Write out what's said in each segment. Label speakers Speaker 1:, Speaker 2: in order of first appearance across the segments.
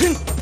Speaker 1: Hint!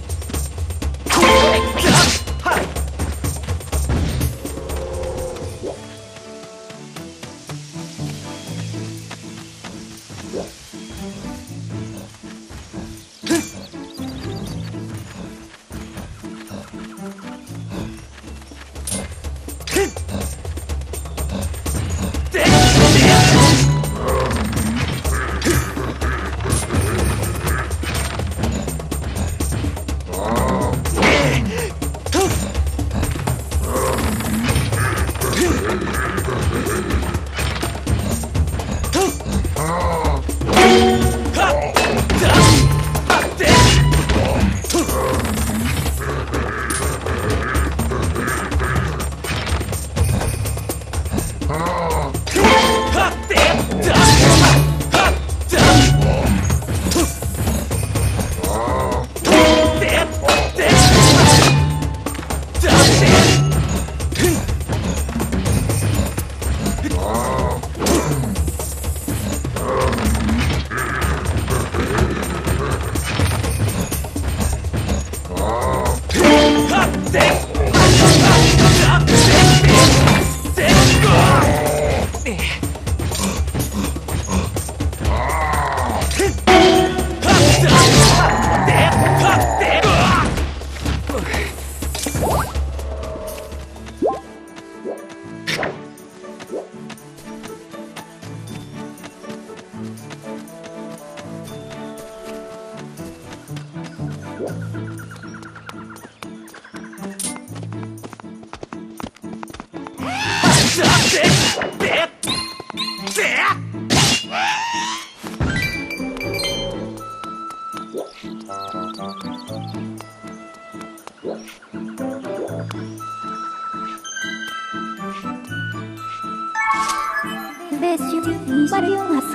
Speaker 1: What you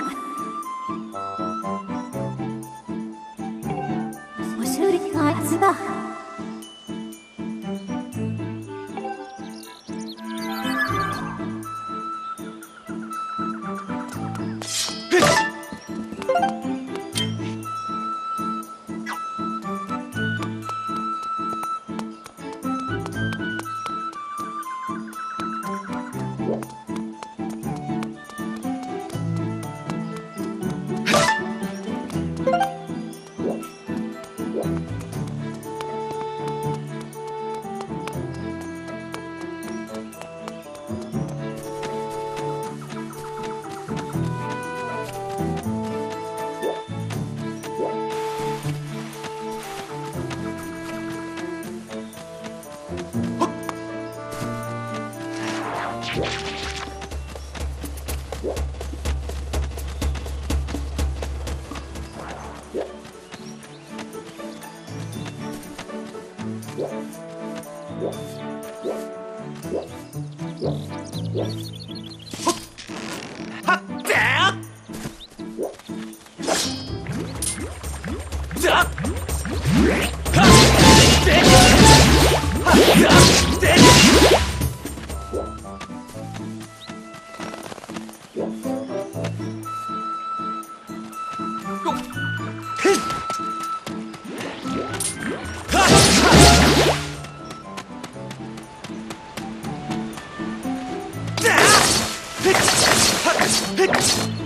Speaker 1: あ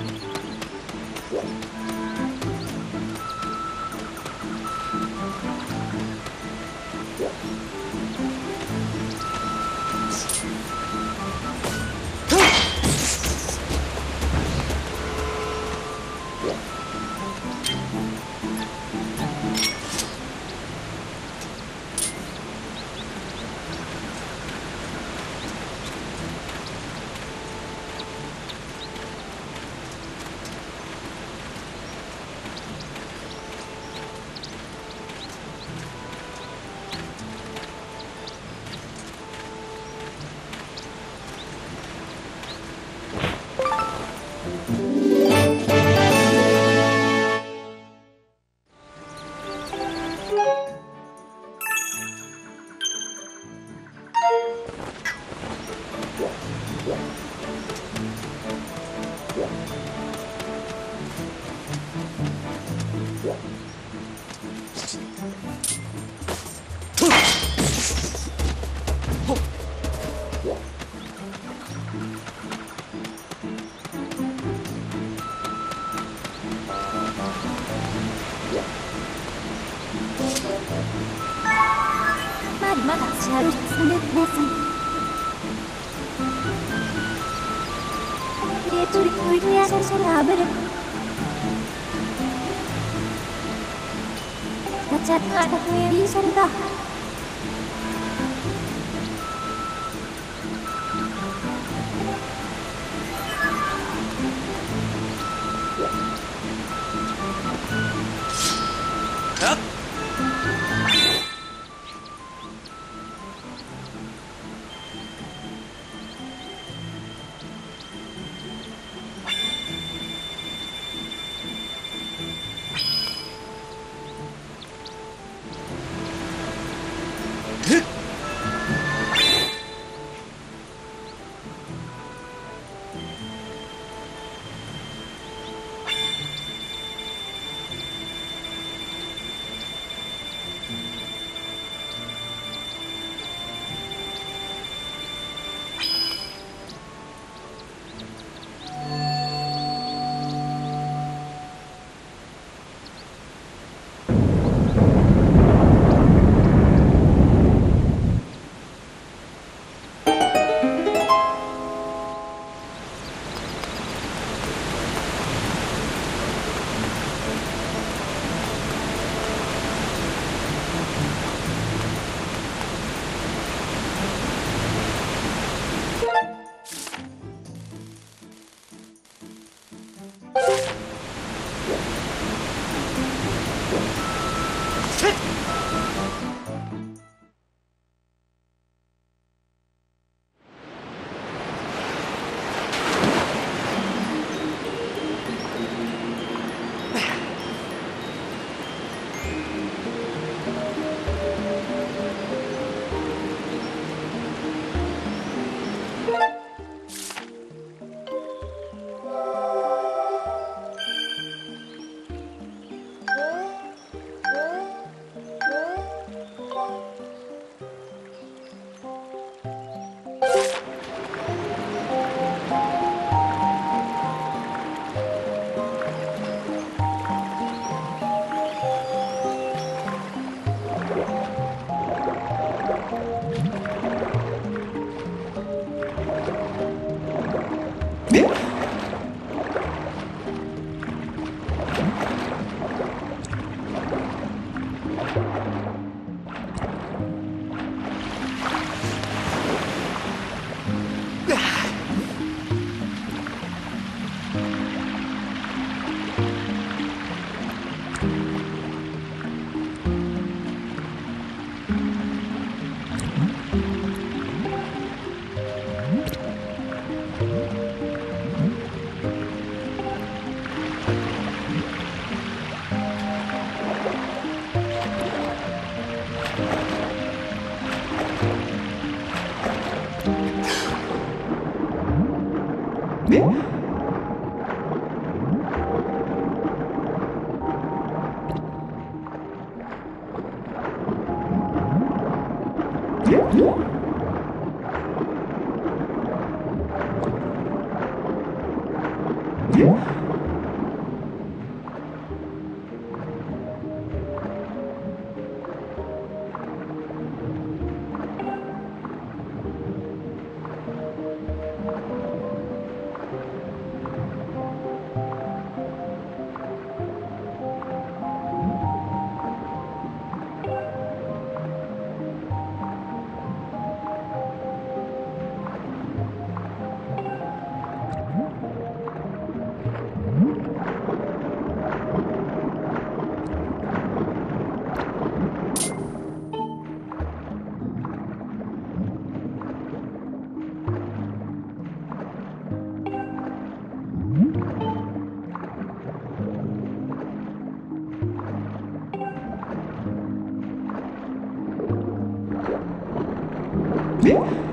Speaker 1: シャルツネモスレトリクイアソソラブルガチャカタフエリソル What?
Speaker 2: থাকবে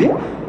Speaker 2: Yeah.